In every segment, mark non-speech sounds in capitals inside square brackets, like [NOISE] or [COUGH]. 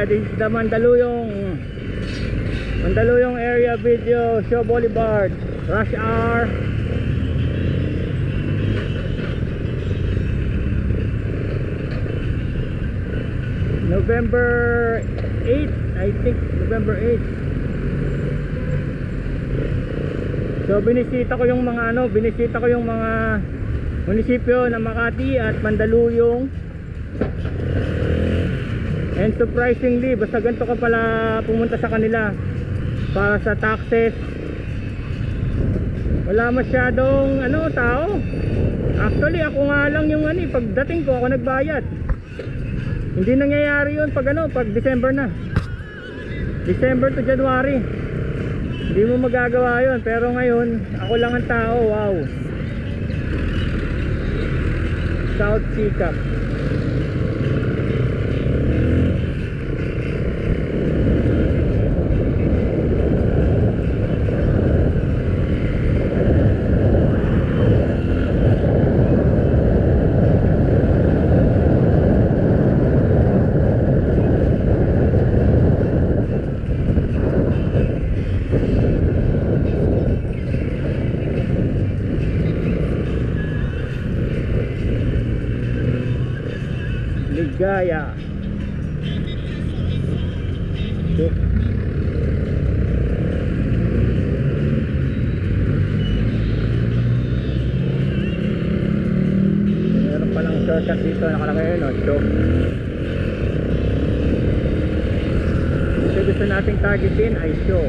Ligaya. This is the Mandaluyong Mandaluyong Area Video Show Boulevard. Rush hour. November 8, I think November 8. So binisita ko yung mga ano, binisita ko yung mga munisipyo ng Makati at Mandaluyong. And surprisingly, basta ganito ka pala pumunta sa kanila para sa taxes. Wala masyadong ano tao. Actually, ako nga lang yung ano, eh, pagdating ko ako nagbayad. Hindi nangyayari 'yun pag ano, pag December na. December to January. Hindi mo magagawa 'yun, pero ngayon ako lang ang tao, wow. South Sikap. Ligaya. So, meron palang shortcut dito nakalagay yun, no? So, ito gusto nating targetin ay show.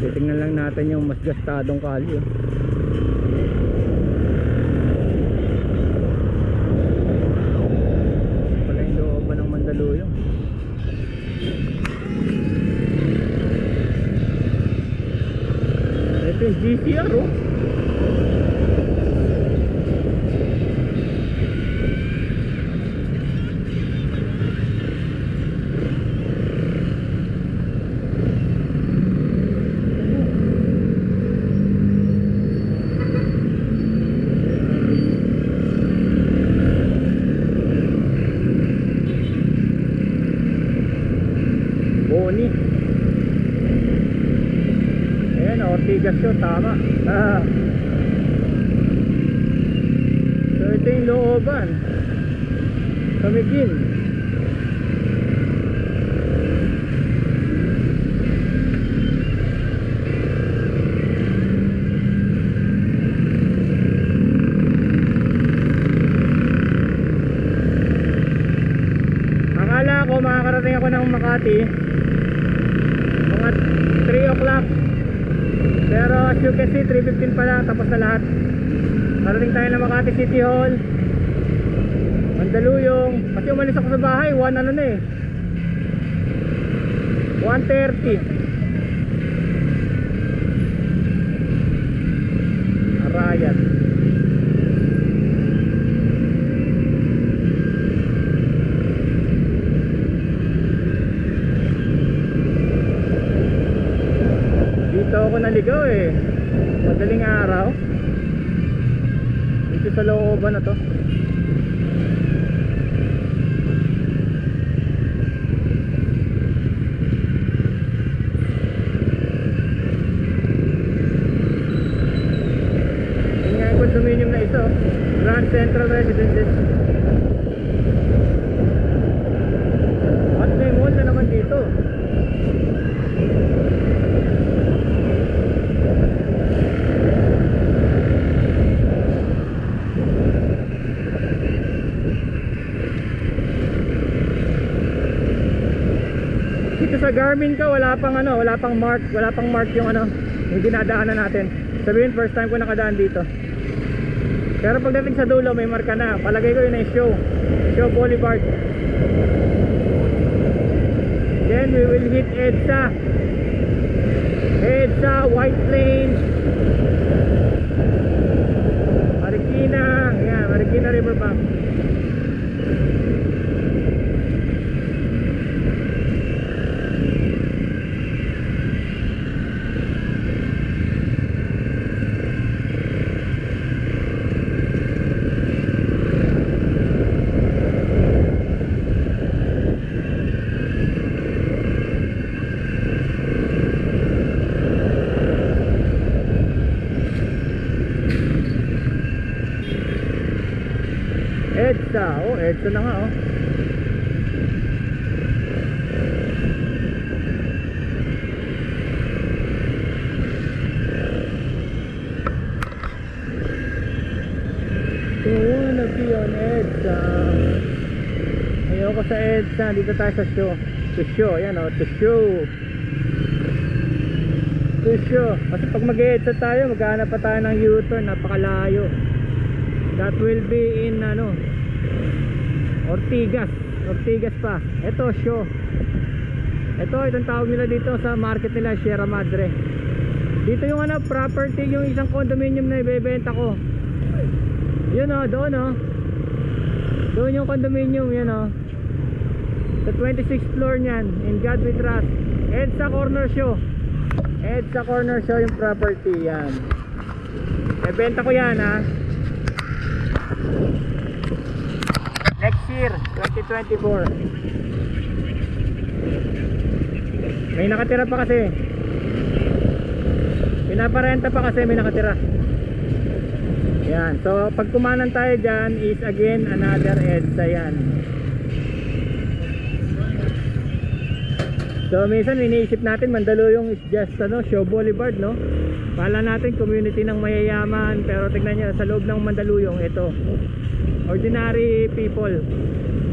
Titingnan lang natin yung mas gastadong kalye. Pala yung looban ng Mandaluyong. Ito yung GCR oh. Boni. Ayan, Ortigas yun, tama. Ah. So ito yung looban. Kamigin. Makakarating ako ng Makati mga 3 o'clock. Pero as you can see 3.15 pa lang tapos na lahat. Karating tayo ng Makati City Hall. Mandaluyong. Kasi umalis ako sa bahay 1 ano na eh. 1.30 Naligaw eh. Madaling araw. Dito sa looban na to. Condominium na ito. Grand Central Residences. At may mall na naman dito. Dito sa Garmin ko, wala pang ano, wala pang mark, wala pang mark yung ano, yung dinadaanan natin. Sabihin, first time ko nakadaan dito. Pero pagdating sa dulo, may marka na. Palagay ko yun ay show. Show Boulevard. Then we will hit EDSA. EDSA, White Plains. Marikina. Ayan, Marikina Riverbank. EDSA. EDSA na nga oh. On EDSA. Ayoko sa EDSA. Dito tayo sa show. To show. Ayan oh. To show. To show. Kasi pag mag-EDSA tayo, maghanap pa tayo ng U-turn. Napakalayo. That will be in ano Ortigas. Ortigas pa. Ito show. Ito itong tawag nila dito sa market nila Sierra Madre. Dito yung ano property yung isang condominium na ibebenta ko. Yun o doon o Doon yung condominium yun o Sa 26th floor niyan In God We Trust. EDSA Corner Show. EDSA Corner Show yung property yan. Ibebenta ko yan ha year 2024 may nakatira pa kasi. Pinaparenta pa kasi may nakatira. Yan. So pag kumanan tayo dyan is again another EDSA yan. So minsan iniisip natin Mandaluyong is just ano, show boulevard no? Kala natin community ng mayayaman pero tignan nyo sa loob ng Mandaluyong ito ordinary people.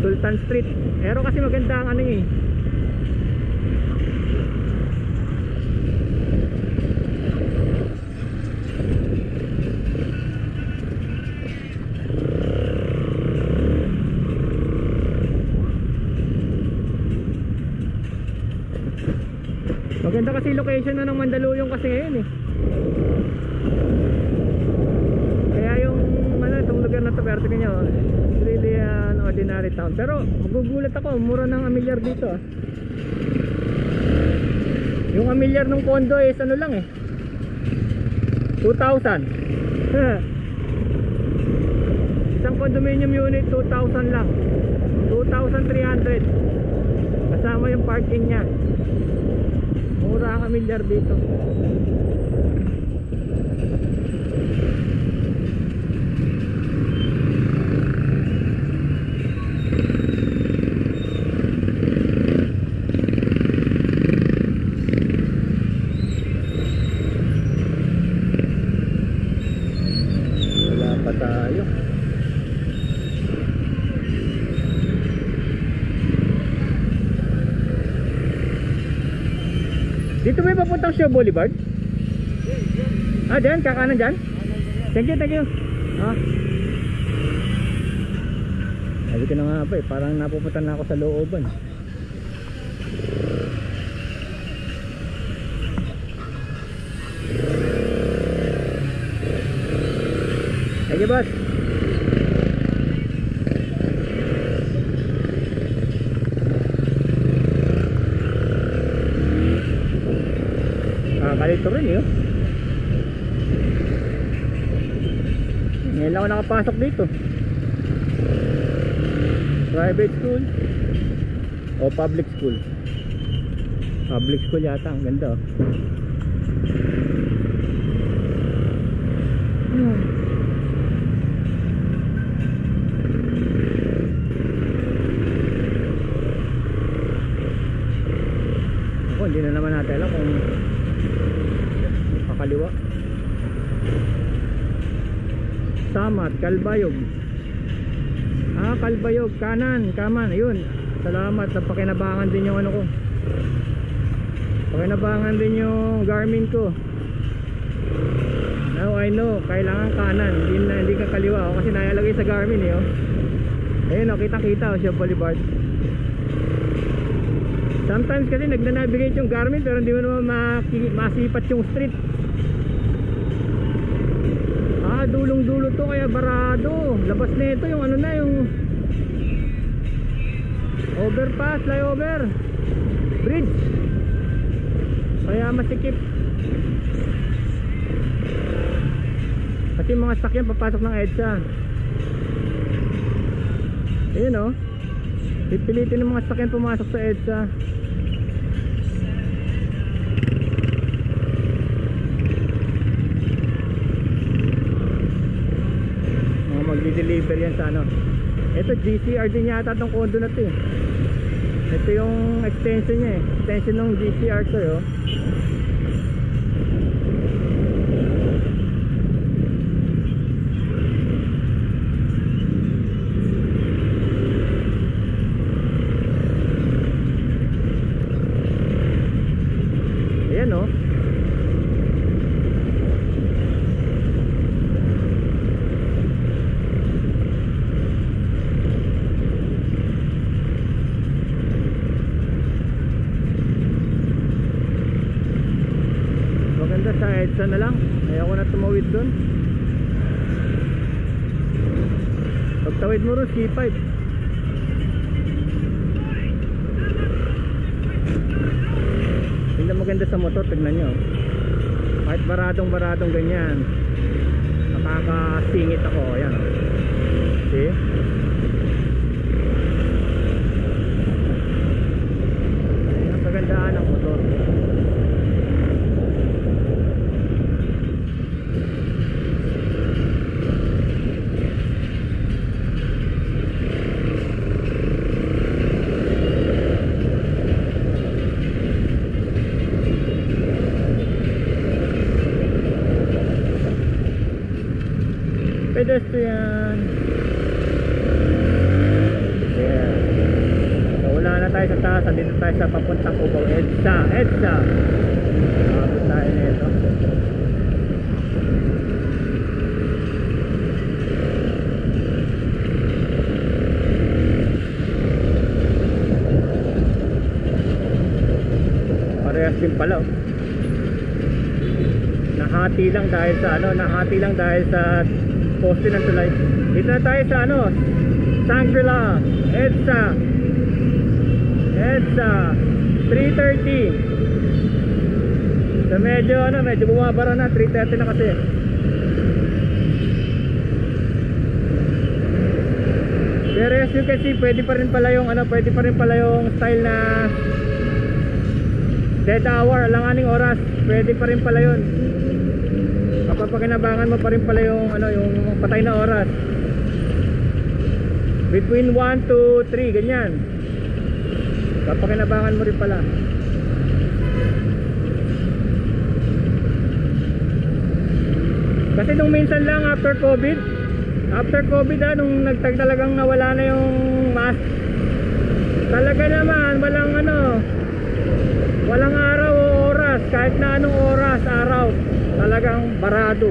Sultan Street. Pero kasi maganda ang ano eh. Maganda kasi location na ng Mandaluyong kasi ngayon eh kaya yung ano, itong tingnan nyo it's really an ordinary town. Pero magugulat ako mura ng amilyar dito ah. yung amilyar ng condo is ano lang eh. 2,000 [LAUGHS] isang condominium unit 2,000 lang. 2,300 kasama yung parking nya mura ang amilyar dito wala pa tayo Show Boulevard? ah dyan kakanan dyan? thank you thank you ah sabi ko na nga pa eh parang napupunta na ako sa looban thank you boss Nakakalito rin eh. oh. Ngayon ako nakapasok dito. Private school o public school. Public school yata, ang ganda oh. Ako, hindi na naman natin alam kung kakaliwa Samat, Kalbayog Ah, Kalbayog, kanan, kaman, ayun Salamat sa pakinabangan din yung ano ko Pakinabangan din yung Garmin ko. Now I know, kailangan kanan, hindi na hindi ka kaliwa ako kasi nakalagay sa Garmin eh. Oh. Ayun oh, kita-kita oh, siya Boulevard. Sometimes kasi nagna-navigate yung Garmin pero hindi mo naman masipat yung street. Ah, dulong-dulo to kaya barado. Labas na ito yung ano na yung overpass, flyover, bridge. Kaya masikip. Kasi mga sakyan papasok ng EDSA. Ayun oh. Pipilitin ng mga sakyan pumasok sa EDSA. Mga magdi-deliver yan sa ano. Ito GCR din yata tong condo na to eh. Ito yung extension niya eh. Extension ng GCR to eh. oh. Ayan oh. Maganda sa EDSA na lang. Ayoko na tumawid doon. Pagtawid mo ron, C5. Hindi maganda sa motor, tignan nyo. Kahit baradong baradong ganyan. Nakakasingit ako. Ayan. See? Ayan ang kagandaan ng motor. Pedestrian. Yeah. So, wala na tayo sa taas. Andito tayo sa papuntang Cubao. EDSA. EDSA. Makapit tayo nito. Parehas din pala. Oh. Nahati lang dahil sa ano, nahati lang dahil sa poste ng tulay. Dito na tayo sa ano, Shangri-La, EDSA. EDSA 330. So medyo ano, medyo bumabara na 330 na kasi. Pero as you can see, pwede pa rin pala yung ano, pwede pa rin pala yung style na dead hour, alanganing oras. Pwede pa rin pala yun. Mapapakinabangan mo pa rin pala yung ano yung patay na oras. Between 1 to 3 ganyan. Papakinabangan mo rin pala. Kasi nung minsan lang after covid after covid ah nung nagtag talagang nawala na yung mask. Talaga naman walang ano walang araw o oras kahit na anong oras araw talagang barado